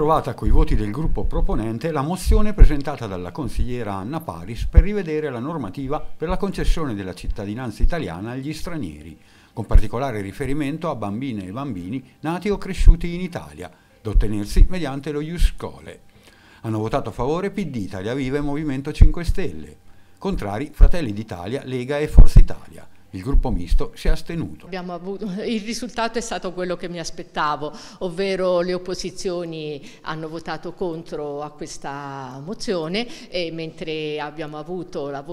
approvata coi voti del gruppo proponente la mozione presentata dalla consigliera Anna Paris per rivedere la normativa per la concessione della cittadinanza italiana agli stranieri, con particolare riferimento a bambine e bambini nati o cresciuti in Italia, da ottenersi mediante lo Ius Schole. Hanno votato a favore PD, Italia Viva e Movimento 5 Stelle. Contrari Fratelli d'Italia, Lega e Forza Italia. Il gruppo misto si è astenuto. Avuto, il risultato è stato quello che mi aspettavo, ovvero le opposizioni hanno votato contro a questa mozione mentre abbiamo avuto la,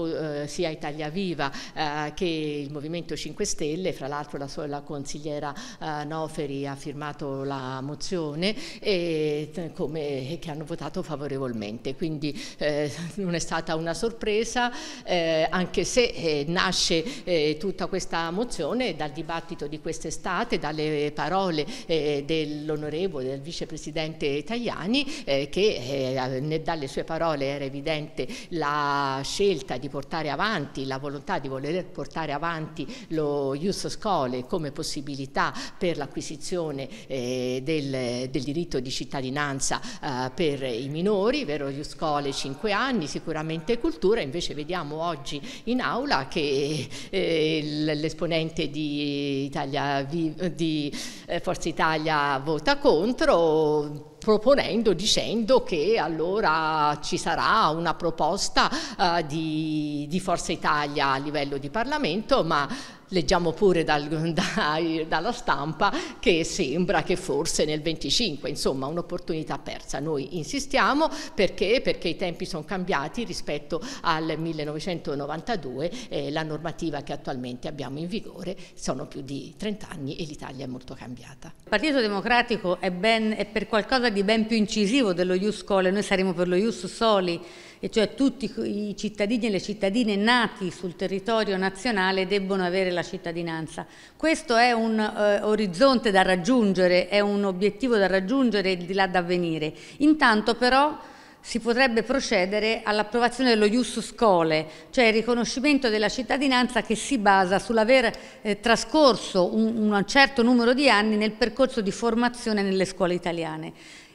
eh, sia Italia Viva eh, che il Movimento 5 Stelle, fra l'altro la, la, consigliera eh, Noferi ha firmato la mozione e come, che hanno votato favorevolmente, quindi eh, non è stata una sorpresa eh, anche se nasce tutto tutta questa mozione dal dibattito di quest'estate, dalle parole eh, dell'onorevole, del vicepresidente Tajani, eh, che eh, dalle sue parole era evidente la scelta di portare avanti, la volontà di voler portare avanti lo Ius Scole come possibilità per l'acquisizione eh, del, del, diritto di cittadinanza eh, per i minori, vero? Ius Scole 5 anni, sicuramente cultura, invece vediamo oggi in aula che eh, l'esponente di, Italia, di eh, Forza Italia vota contro proponendo, dicendo che allora ci sarà una proposta uh, di, di Forza Italia a livello di Parlamento, ma leggiamo pure dal, da, dalla stampa che sembra che forse nel 25, insomma un'opportunità persa. Noi insistiamo perché? Perché i tempi sono cambiati rispetto al 1992 e la normativa che attualmente abbiamo in vigore sono più di 30 anni e l'Italia è molto cambiata. Il Partito Democratico è, ben, è per qualcosa di ben più incisivo dello Ius Cole, noi saremo per lo Ius Soli, e cioè tutti i cittadini e le cittadine nati sul territorio nazionale debbono avere la cittadinanza. Questo è un eh, orizzonte da raggiungere, è un obiettivo da raggiungere di là da venire. Intanto però si potrebbe procedere all'approvazione dello Ius Scole, cioè il riconoscimento della cittadinanza che si basa sull'aver eh, trascorso un, un certo numero di anni nel percorso di formazione nelle scuole italiane.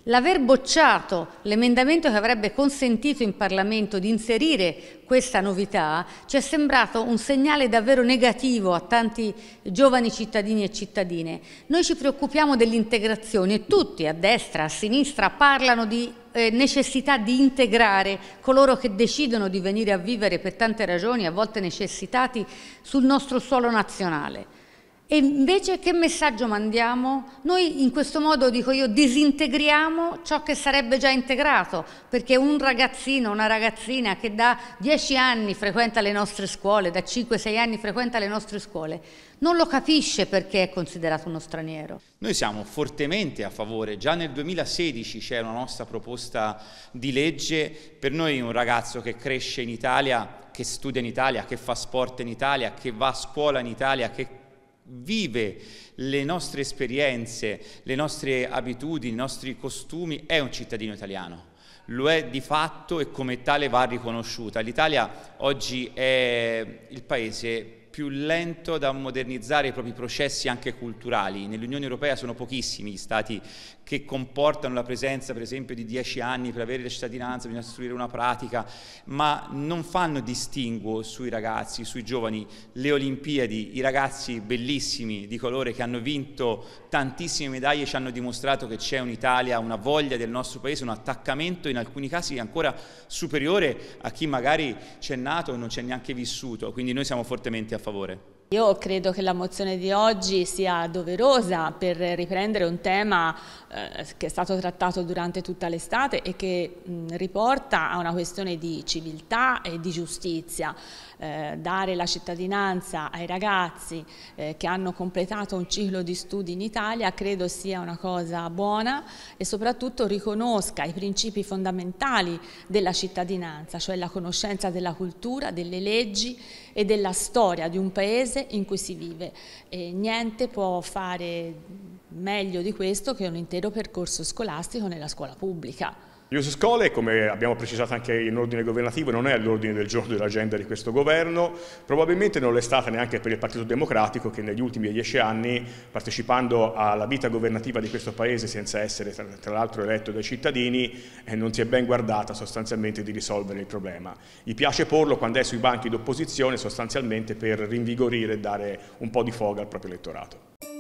L'aver bocciato l'emendamento che avrebbe consentito in Parlamento di inserire questa novità ci è sembrato un segnale davvero negativo a tanti giovani cittadini e cittadine. Noi ci preoccupiamo dell'integrazione e tutti, a destra, a sinistra, parlano di eh, necessità di integrare coloro che decidono di venire a vivere per tante ragioni, a volte necessitati, sul nostro suolo nazionale. E invece che messaggio mandiamo? Noi in questo modo, dico io, disintegriamo ciò che sarebbe già integrato, perché un ragazzino, una ragazzina che da dieci anni frequenta le nostre scuole, da 5-6 anni frequenta le nostre scuole, non lo capisce perché è considerato uno straniero. Noi siamo fortemente a favore, già nel 2016 c'era una nostra proposta di legge, per noi un ragazzo che cresce in Italia, che studia in Italia, che fa sport in Italia, che va a scuola in Italia, che vive le nostre esperienze, le nostre abitudini, i nostri costumi, è un cittadino italiano. Lo è di fatto e come tale va riconosciuta. L'Italia oggi è il paese più lento da modernizzare i propri processi anche culturali. Nell'Unione Europea sono pochissimi gli stati che comportano la presenza per esempio di dieci anni per avere la cittadinanza, bisogna istruire una pratica, ma non fanno distinguo sui ragazzi, sui giovani. Le Olimpiadi, i ragazzi bellissimi di colore che hanno vinto tantissime medaglie ci hanno dimostrato che c'è un'Italia, una voglia del nostro paese, un attaccamento in alcuni casi ancora superiore a chi magari c'è nato e non c'è neanche vissuto, quindi noi siamo fortemente a favore. Io credo che la mozione di oggi sia doverosa per riprendere un tema eh, che è stato trattato durante tutta l'estate e che mh, riporta a una questione di civiltà e di giustizia. Eh, dare la cittadinanza ai ragazzi eh, che hanno completato un ciclo di studi in Italia credo sia una cosa buona e soprattutto riconosca i principi fondamentali della cittadinanza, cioè la conoscenza della cultura, delle leggi e della storia di un paese in cui si vive. E niente può fare meglio di questo che un intero percorso scolastico nella scuola pubblica. Ius Scole, come abbiamo precisato anche in ordine governativo, non è all'ordine del giorno dell'agenda di questo governo, probabilmente non l'è stata neanche per il Partito Democratico che negli ultimi dieci anni, partecipando alla vita governativa di questo Paese senza essere tra l'altro eletto dai cittadini, eh, non si è ben guardata sostanzialmente di risolvere il problema. Gli piace porlo quando è sui banchi d'opposizione sostanzialmente per rinvigorire e dare un po' di foga al proprio elettorato.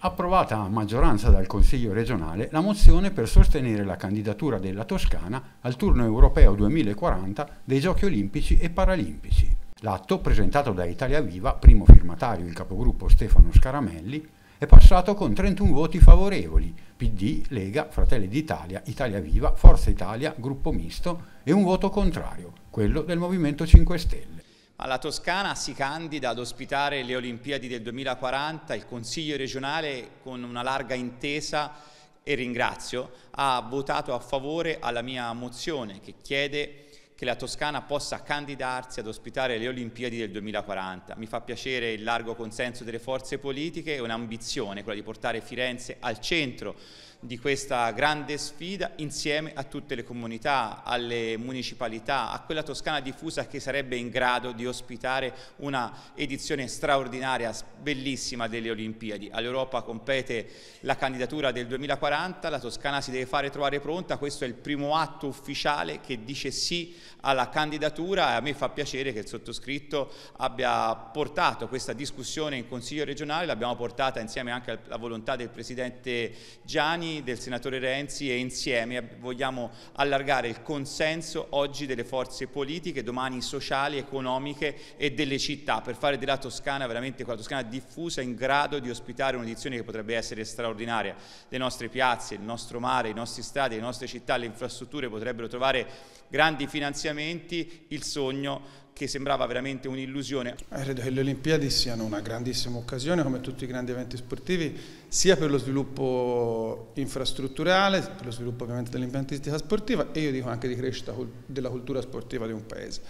Approvata a maggioranza dal Consiglio regionale la mozione per sostenere la candidatura della Toscana al turno europeo 2040 dei Giochi olimpici e paralimpici. L'atto, presentato da Italia Viva, primo firmatario il capogruppo Stefano Scaramelli, è passato con 31 voti favorevoli, PD, Lega, Fratelli d'Italia, Italia Viva, Forza Italia, Gruppo Misto e un voto contrario, quello del Movimento 5 Stelle. La Toscana si candida ad ospitare le Olimpiadi del 2040, il Consiglio regionale con una larga intesa e ringrazio ha votato a favore alla mia mozione che chiede che la Toscana possa candidarsi ad ospitare le Olimpiadi del 2040. Mi fa piacere il largo consenso delle forze politiche e un'ambizione, quella di portare Firenze al centro di questa grande sfida insieme a tutte le comunità, alle municipalità, a quella Toscana diffusa che sarebbe in grado di ospitare una edizione straordinaria, bellissima delle Olimpiadi. All'Europa compete la candidatura del 2040, la Toscana si deve fare trovare pronta, questo è il primo atto ufficiale che dice sì alla candidatura e a me fa piacere che il sottoscritto abbia portato questa discussione in Consiglio regionale, l'abbiamo portata insieme anche alla volontà del Presidente Gianni del senatore Renzi e insieme vogliamo allargare il consenso oggi delle forze politiche, domani sociali, economiche e delle città per fare della Toscana veramente quella Toscana diffusa in grado di ospitare un'edizione che potrebbe essere straordinaria. Le nostre piazze, il nostro mare, i nostri stadi, le nostre città, le infrastrutture potrebbero trovare grandi finanziamenti, il sogno che sembrava veramente un'illusione. Eh, credo che le Olimpiadi siano una grandissima occasione, come tutti i grandi eventi sportivi, sia per lo sviluppo infrastrutturale, per lo sviluppo ovviamente dell'impiantistica sportiva e io dico anche di crescita della cultura sportiva di un paese.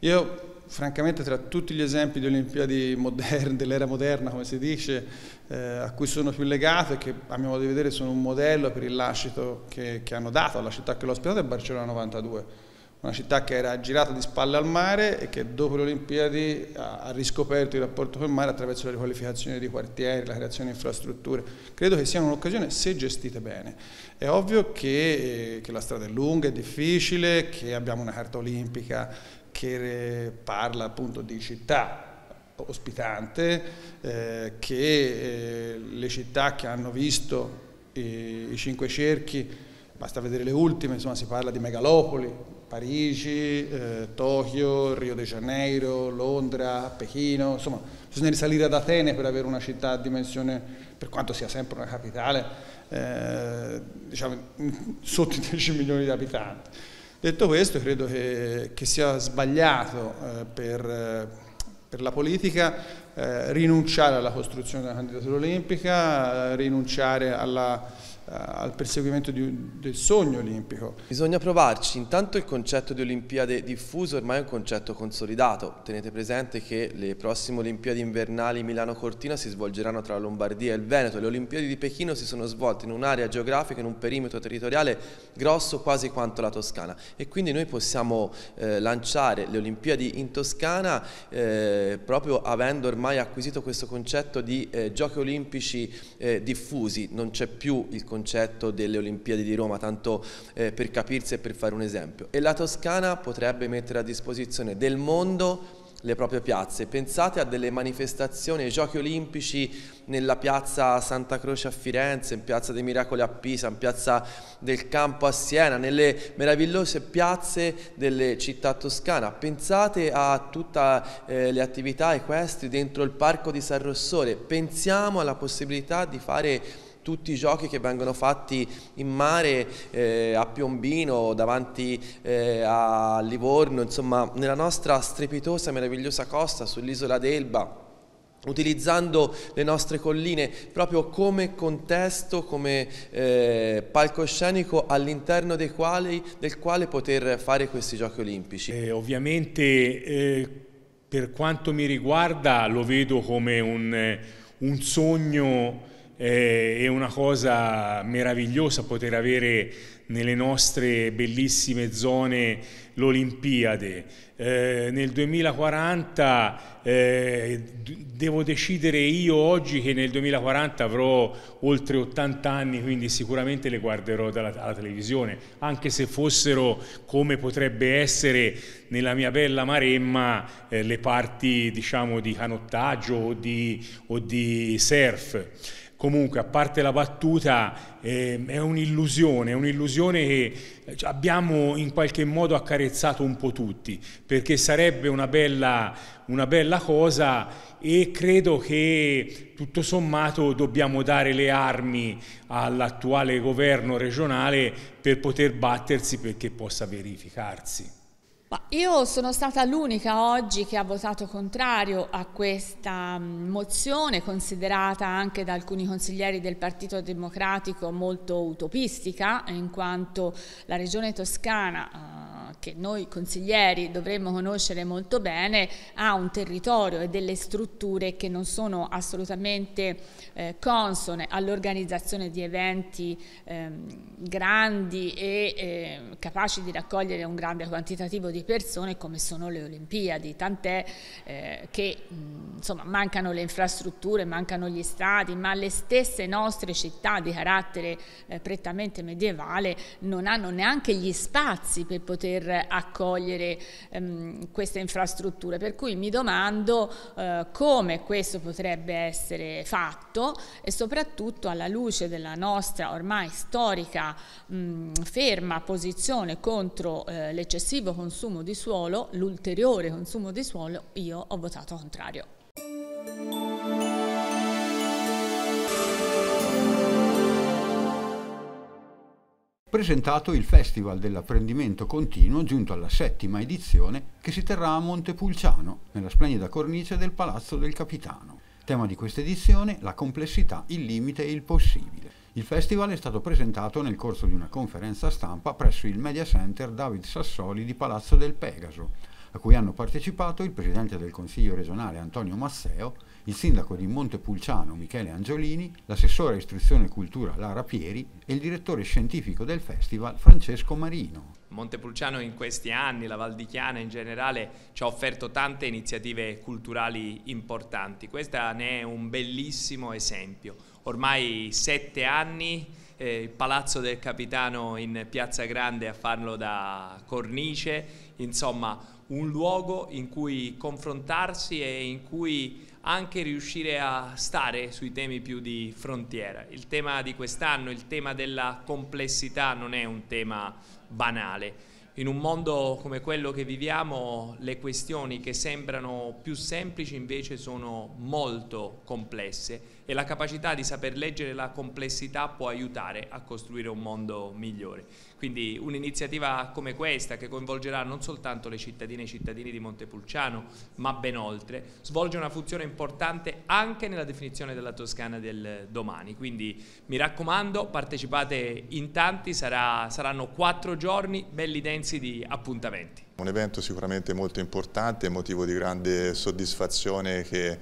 Io francamente tra tutti gli esempi di Olimpiadi moderne, dell'era moderna come si dice, eh, a cui sono più legato e che a mio modo di vedere sono un modello per il lascito che, che hanno dato alla città che l'ho ospitato è Barcellona 92 una città che era girata di spalle al mare e che dopo le Olimpiadi ha riscoperto il rapporto col mare attraverso la riqualificazione di quartieri, la creazione di infrastrutture. Credo che sia un'occasione se gestite bene. È ovvio che, che la strada è lunga, è difficile, che abbiamo una carta olimpica che parla appunto di città ospitante, eh, che eh, le città che hanno visto i, i cinque cerchi, basta vedere le ultime, insomma si parla di megalopoli, Parigi, eh, Tokyo, Rio de Janeiro, Londra, Pechino, insomma bisogna risalire ad Atene per avere una città a dimensione, per quanto sia sempre una capitale, eh, diciamo sotto i 10 milioni di abitanti. Detto questo credo che, che sia sbagliato eh, per, per, la politica eh, rinunciare alla costruzione della candidatura olimpica, eh, rinunciare alla eh, al perseguimento di, del sogno olimpico. Bisogna provarci, intanto il concetto di Olimpiade diffuso ormai è un concetto consolidato, tenete presente che le prossime Olimpiadi invernali Milano-Cortina si svolgeranno tra la Lombardia e il Veneto, le Olimpiadi di Pechino si sono svolte in un'area geografica, in un perimetro territoriale grosso quasi quanto la Toscana. E quindi noi possiamo eh, lanciare le Olimpiadi in Toscana eh, proprio avendo ormai acquisito questo concetto di eh, giochi olimpici eh, diffusi, non c'è più il concetto concetto delle Olimpiadi di Roma, tanto eh, per capirsi e per fare un esempio. E la Toscana potrebbe mettere a disposizione del mondo le proprie piazze. Pensate a delle manifestazioni, ai giochi olimpici nella piazza Santa Croce a Firenze, in piazza dei Miracoli a Pisa, in piazza del Campo a Siena, nelle meravigliose piazze delle città toscane. Pensate a tutte eh, le attività equestri dentro il parco di San Rossore. Pensiamo alla possibilità di fare tutti i giochi che vengono fatti in mare eh, a Piombino, davanti eh, a Livorno, insomma nella nostra strepitosa e meravigliosa costa sull'isola d'Elba utilizzando le nostre colline proprio come contesto, come eh, palcoscenico all'interno del quale poter fare questi giochi olimpici. Eh, ovviamente eh, per quanto mi riguarda lo vedo come un un sogno eh, è una cosa meravigliosa poter avere nelle nostre bellissime zone l'Olimpiade. Eh, nel 2040 eh, devo decidere io oggi che nel 2040 avrò oltre 80 anni, quindi sicuramente le guarderò dalla, alla televisione, anche se fossero come potrebbe essere nella mia bella Maremma eh, le parti diciamo di canottaggio o di, o di surf. Comunque, a parte la battuta, eh, è un'illusione, è un'illusione che cioè, abbiamo in qualche modo accarezzato un po' tutti, perché sarebbe una bella, una bella cosa e credo che tutto sommato dobbiamo dare le armi all'attuale governo regionale per poter battersi perché possa verificarsi. Io sono stata l'unica oggi che ha votato contrario a questa mm, mozione, considerata anche da alcuni consiglieri del Partito Democratico molto utopistica, in quanto la Regione Toscana che noi consiglieri dovremmo conoscere molto bene, ha un territorio e delle strutture che non sono assolutamente eh, consone all'organizzazione di eventi eh, grandi e eh, capaci di raccogliere un grande quantitativo di persone come sono le Olimpiadi, tant'è eh, che mh, insomma, mancano le infrastrutture, mancano gli stadi, ma le stesse nostre città di carattere eh, prettamente medievale non hanno neanche gli spazi per poter accogliere ehm, queste infrastrutture. Per cui mi domando eh, come questo potrebbe essere fatto e soprattutto alla luce della nostra ormai storica mh, ferma posizione contro eh, l'eccessivo consumo di suolo, l'ulteriore consumo di suolo, io ho votato contrario. Presentato il Festival dell'apprendimento continuo giunto alla settima edizione che si terrà a Montepulciano, nella splendida cornice del Palazzo del Capitano. Tema di questa edizione la complessità, il limite e il possibile. Il festival è stato presentato nel corso di una conferenza stampa presso il Media Center David Sassoli di Palazzo del Pegaso, a cui hanno partecipato il Presidente del Consiglio regionale Antonio Masseo il sindaco di Montepulciano Michele Angiolini, l'assessore istruzione e cultura Lara Pieri e il direttore scientifico del festival Francesco Marino. Montepulciano in questi anni, la Val di Chiana in generale, ci ha offerto tante iniziative culturali importanti. Questa ne è un bellissimo esempio. Ormai sette anni eh, il Palazzo del Capitano in Piazza Grande a farlo da cornice, insomma un luogo in cui confrontarsi e in cui anche riuscire a stare sui temi più di frontiera. Il tema di quest'anno, il tema della complessità non è un tema banale. In un mondo come quello che viviamo le questioni che sembrano più semplici invece sono molto complesse e la capacità di saper leggere la complessità può aiutare a costruire un mondo migliore. Quindi un'iniziativa come questa che coinvolgerà non soltanto le cittadine e i cittadini di Montepulciano ma ben oltre, svolge una funzione importante anche nella definizione della Toscana del domani. Quindi mi raccomando partecipate in tanti, sarà, saranno quattro giorni belli densi di appuntamenti. Un evento sicuramente molto importante, motivo di grande soddisfazione che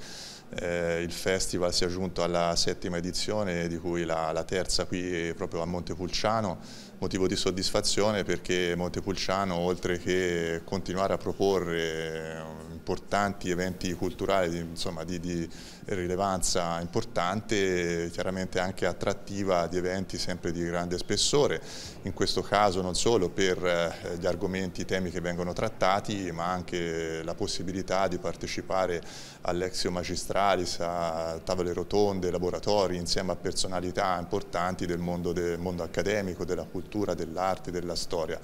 eh, il festival sia giunto alla settima edizione, di cui la, la terza qui proprio a Montepulciano, motivo di soddisfazione perché Montepulciano oltre che continuare a proporre importanti eventi culturali insomma, di, di, rilevanza importante, chiaramente anche attrattiva di eventi sempre di grande spessore, in questo caso non solo per eh, gli argomenti, i temi che vengono trattati, ma anche la possibilità di partecipare all'Exio Magistralis, a tavole rotonde, laboratori, insieme a personalità importanti del mondo, del mondo accademico, della cultura, dell'arte, della storia.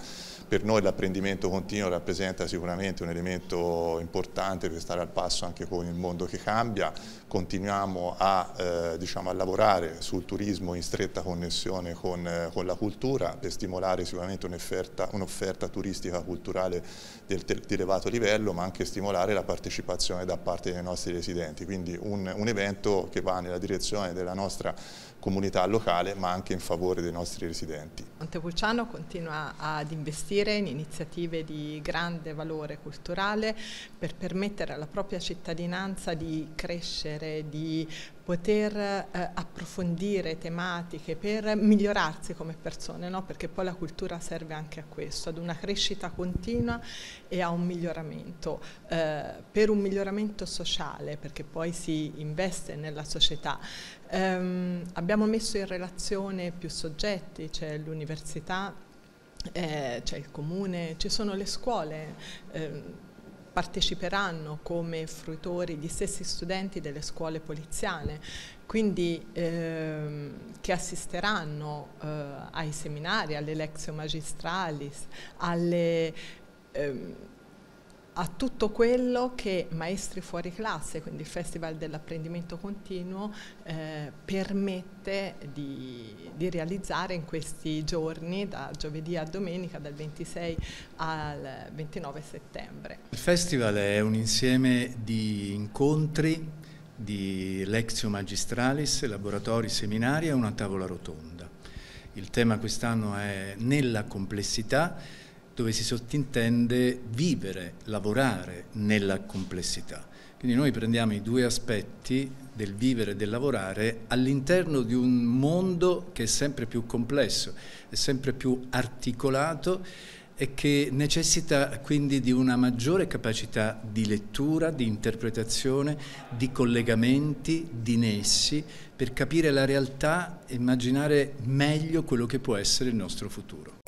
Per noi l'apprendimento continuo rappresenta sicuramente un elemento importante per stare al passo anche con il mondo che cambia, continuiamo a, eh, diciamo, a lavorare sul turismo in stretta connessione con, eh, con la cultura per stimolare sicuramente un'offerta un turistica culturale del, di elevato livello ma anche stimolare la partecipazione da parte dei nostri residenti, quindi un, un evento che va nella direzione della nostra comunità locale ma anche in favore dei nostri residenti. Montepulciano continua ad investire in iniziative di grande valore culturale per permettere alla propria cittadinanza di crescere, di poter eh, approfondire tematiche, per migliorarsi come persone, no? perché poi la cultura serve anche a questo, ad una crescita continua e a un miglioramento, eh, per un miglioramento sociale, perché poi si investe nella società. Um, abbiamo messo in relazione più soggetti, c'è l'università, eh, c'è il comune, ci sono le scuole. Eh, parteciperanno come fruitori gli stessi studenti delle scuole poliziane, quindi ehm, che assisteranno eh, ai seminari, alle lezioni magistralis, alle... Ehm, a tutto quello che Maestri Fuori Classe, quindi il Festival dell'Apprendimento Continuo, eh, permette di, di, realizzare in questi giorni, da giovedì a domenica, dal 26 al 29 settembre. Il festival è un insieme di incontri, di lectio magistralis, laboratori, seminari e una tavola rotonda. Il tema quest'anno è nella complessità dove si sottintende vivere, lavorare nella complessità. Quindi noi prendiamo i due aspetti del vivere e del lavorare all'interno di un mondo che è sempre più complesso, è sempre più articolato e che necessita quindi di una maggiore capacità di lettura, di interpretazione, di collegamenti, di nessi, per capire la realtà e immaginare meglio quello che può essere il nostro futuro.